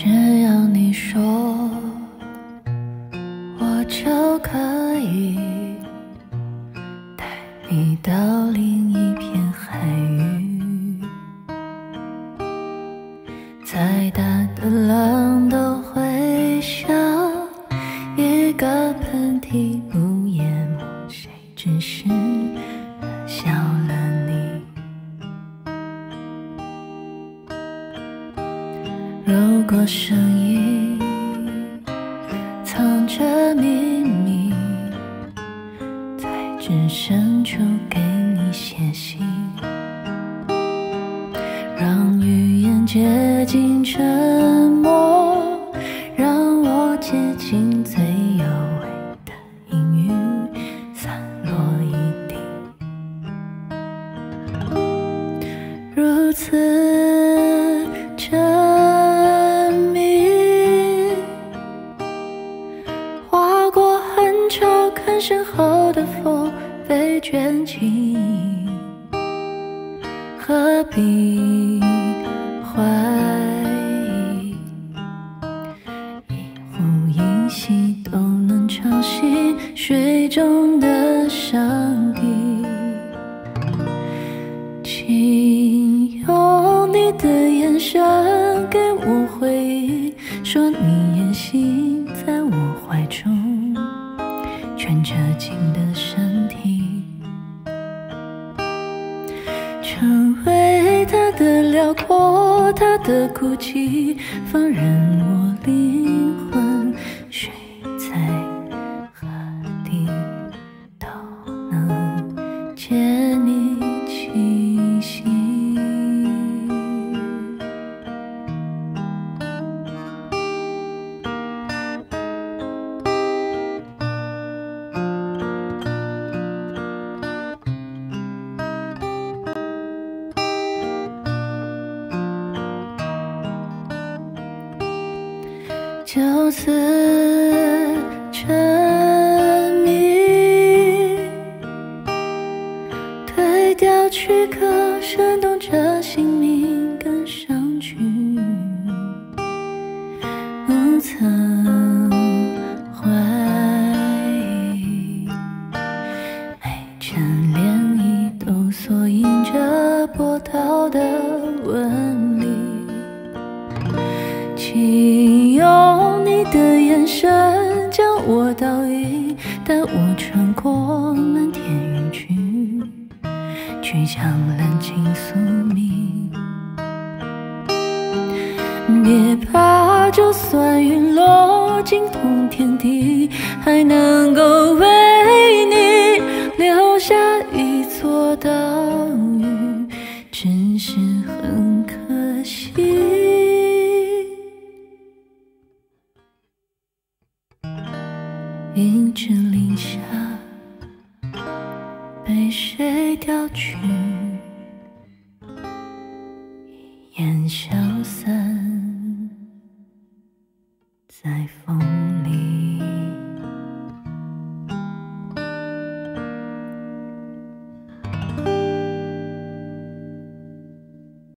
只要你说，我就可以带你到另一片海域。再大的浪都会像，一个喷嚏不淹没谁，只是如果声音藏着秘密，在最深处给你写信，让语言接近沉默，让我接近最有味的阴雨，散落一地，如此身后的风被卷起，何必怀疑？一呼一吸都能吵醒水中的上帝。请用你的眼神给我回忆，说你也心的辽阔，他的孤寂，放任我灵魂就此你的眼神将我导引，带我穿过漫天云去，去向蓝鲸宿命。别怕，就算陨落惊动天地，还能够为你留下一座岛一直零下，被谁叼去？烟消散